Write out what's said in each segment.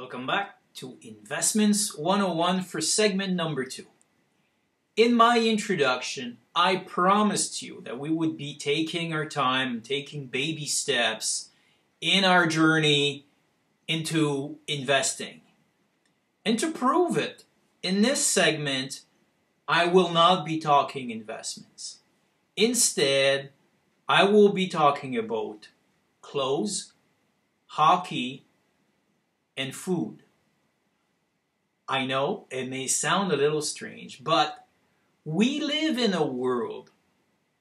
Welcome back to Investments 101 for segment number two. In my introduction, I promised you that we would be taking our time, taking baby steps in our journey into investing. And to prove it, in this segment, I will not be talking investments. Instead, I will be talking about clothes, hockey, and food. I know it may sound a little strange, but we live in a world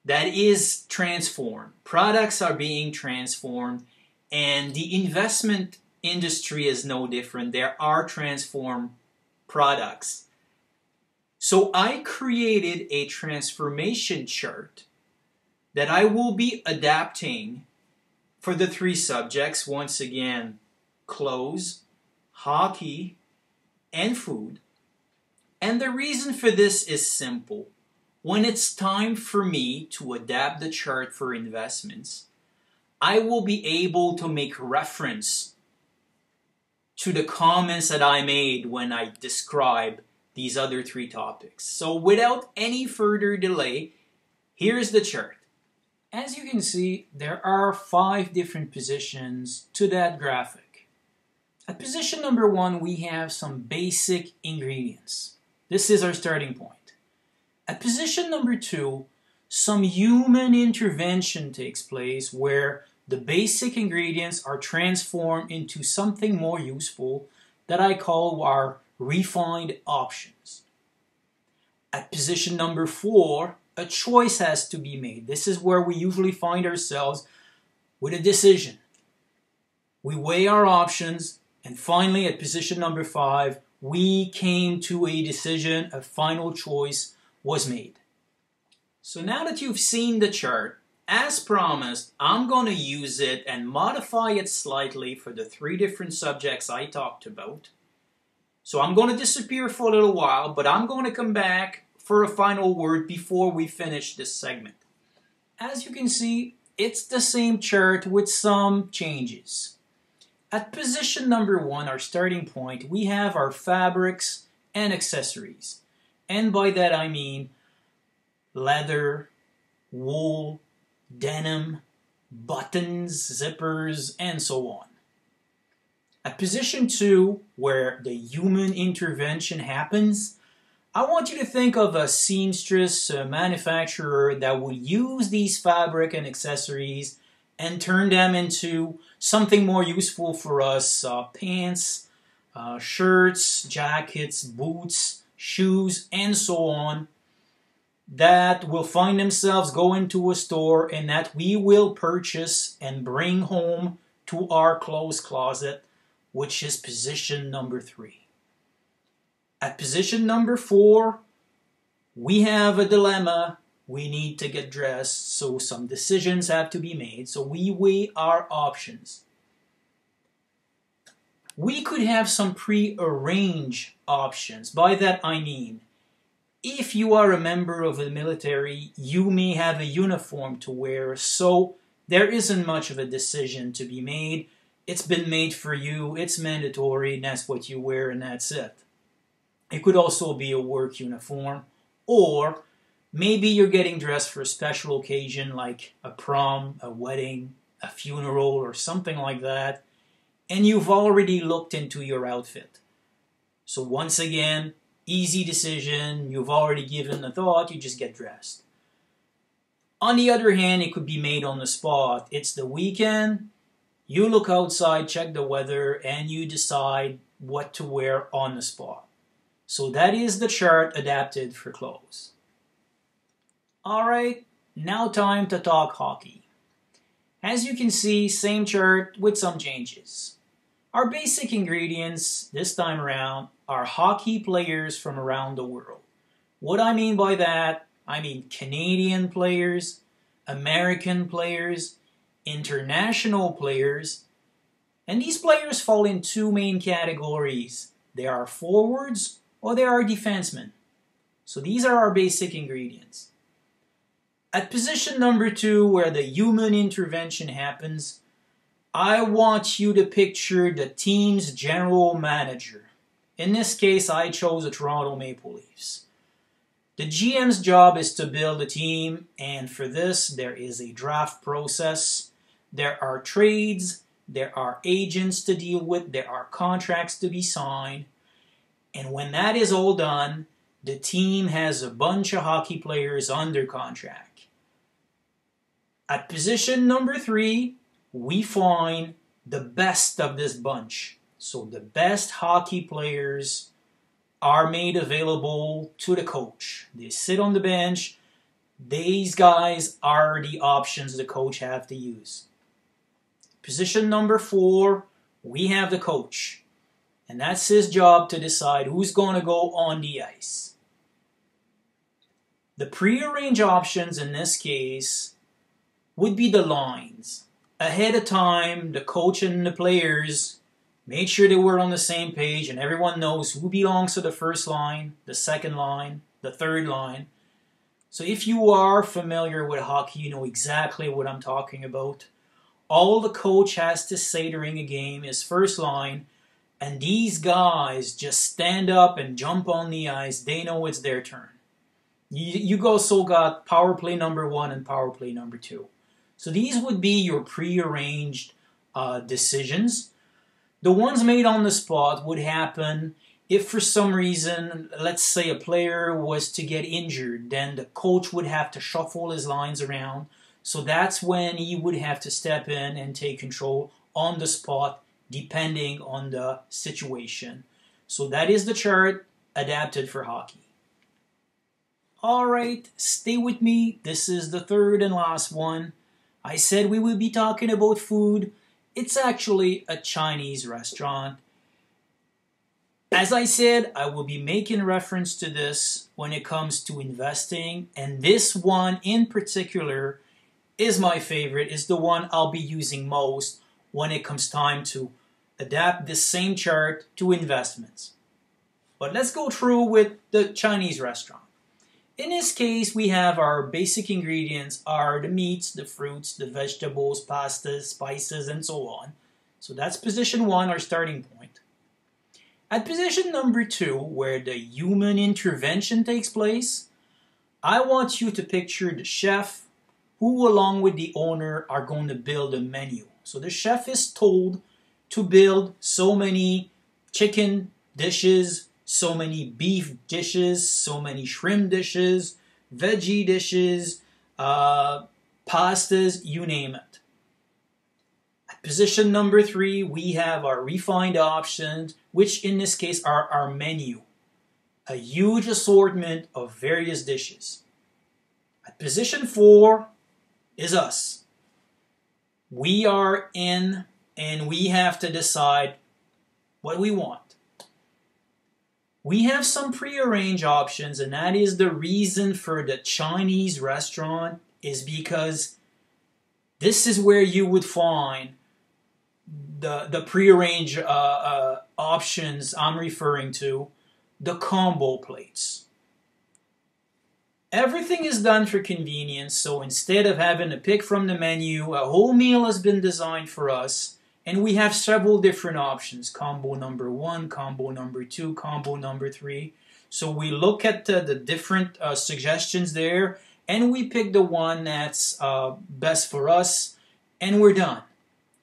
that is transformed. Products are being transformed, and the investment industry is no different. There are transformed products. So I created a transformation chart that I will be adapting for the three subjects. Once again, clothes, hockey, and food. And the reason for this is simple. When it's time for me to adapt the chart for investments, I will be able to make reference to the comments that I made when I describe these other three topics. So without any further delay, here's the chart. As you can see, there are five different positions to that graphic. At position number one, we have some basic ingredients. This is our starting point. At position number two, some human intervention takes place where the basic ingredients are transformed into something more useful that I call our refined options. At position number four, a choice has to be made. This is where we usually find ourselves with a decision. We weigh our options, and finally, at position number five, we came to a decision, a final choice was made. So now that you've seen the chart, as promised, I'm going to use it and modify it slightly for the three different subjects I talked about. So I'm going to disappear for a little while, but I'm going to come back for a final word before we finish this segment. As you can see, it's the same chart with some changes. At position number one, our starting point, we have our fabrics and accessories. And by that I mean leather, wool, denim, buttons, zippers, and so on. At position two, where the human intervention happens, I want you to think of a seamstress, a manufacturer that would use these fabric and accessories and turn them into something more useful for us uh, pants, uh, shirts, jackets, boots, shoes, and so on that will find themselves going to a store and that we will purchase and bring home to our clothes closet, which is position number three. At position number four, we have a dilemma. We need to get dressed, so some decisions have to be made. So we weigh our options. We could have some pre-arranged options. By that I mean, if you are a member of the military, you may have a uniform to wear, so there isn't much of a decision to be made. It's been made for you, it's mandatory, and that's what you wear, and that's it. It could also be a work uniform, or maybe you're getting dressed for a special occasion like a prom, a wedding, a funeral, or something like that, and you've already looked into your outfit. So once again, Easy decision, you've already given a thought, you just get dressed. On the other hand, it could be made on the spot. It's the weekend, you look outside, check the weather, and you decide what to wear on the spot. So that is the chart adapted for clothes. Alright, now time to talk hockey. As you can see, same chart with some changes. Our basic ingredients this time around are hockey players from around the world. What I mean by that, I mean Canadian players, American players, international players, and these players fall in two main categories. They are forwards or they are defensemen. So these are our basic ingredients. At position number two, where the human intervention happens, I want you to picture the team's general manager. In this case, I chose the Toronto Maple Leafs. The GM's job is to build a team, and for this, there is a draft process. There are trades, there are agents to deal with, there are contracts to be signed. And when that is all done, the team has a bunch of hockey players under contract. At position number three, we find the best of this bunch. So the best hockey players are made available to the coach. They sit on the bench. These guys are the options the coach have to use. Position number four, we have the coach. And that's his job to decide who's going to go on the ice. The prearranged options in this case would be the lines. Ahead of time, the coach and the players made sure they were on the same page and everyone knows who belongs to the first line, the second line, the third line. So if you are familiar with hockey, you know exactly what I'm talking about. All the coach has to say during a game is first line, and these guys just stand up and jump on the ice. They know it's their turn. You, you also got power play number one and power play number two. So these would be your prearranged uh, decisions. The ones made on the spot would happen if for some reason, let's say a player was to get injured, then the coach would have to shuffle his lines around. So that's when he would have to step in and take control on the spot depending on the situation. So that is the chart adapted for hockey. Alright, stay with me. This is the third and last one. I said we would be talking about food. It's actually a Chinese restaurant. As I said, I will be making reference to this when it comes to investing, and this one in particular is my favorite, is the one I'll be using most when it comes time to adapt this same chart to investments. But let's go through with the Chinese restaurant. In this case, we have our basic ingredients are the meats, the fruits, the vegetables, pastas, spices, and so on. So that's position one, our starting point. At position number two, where the human intervention takes place, I want you to picture the chef who, along with the owner, are going to build a menu. So the chef is told to build so many chicken dishes, so many beef dishes, so many shrimp dishes, veggie dishes, uh, pastas, you name it. At position number three, we have our refined options, which in this case are our menu. A huge assortment of various dishes. At position four is us. We are in and we have to decide what we want. We have some prearranged options, and that is the reason for the Chinese restaurant is because this is where you would find the the prearranged uh, uh, options I'm referring to, the combo plates. Everything is done for convenience, so instead of having to pick from the menu, a whole meal has been designed for us and we have several different options, combo number one, combo number two, combo number three. So we look at the, different uh, suggestions there and we pick the one that's uh, best for us and we're done.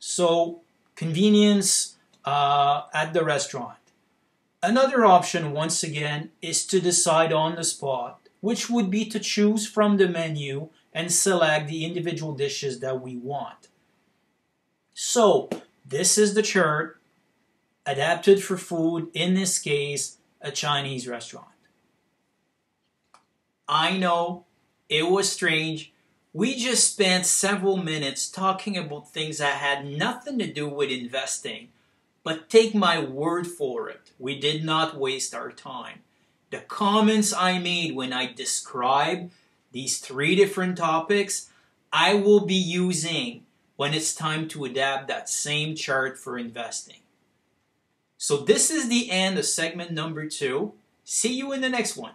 So convenience uh, at the restaurant. Another option, once again, is to decide on the spot, which would be to choose from the menu and select the individual dishes that we want. So, this is the chart adapted for food, in this case, a Chinese restaurant. I know it was strange. We just spent several minutes talking about things that had nothing to do with investing. But take my word for it, we did not waste our time. The comments I made when I described these three different topics, I will be using when it's time to adapt that same chart for investing. So this is the end of segment number two. See you in the next one.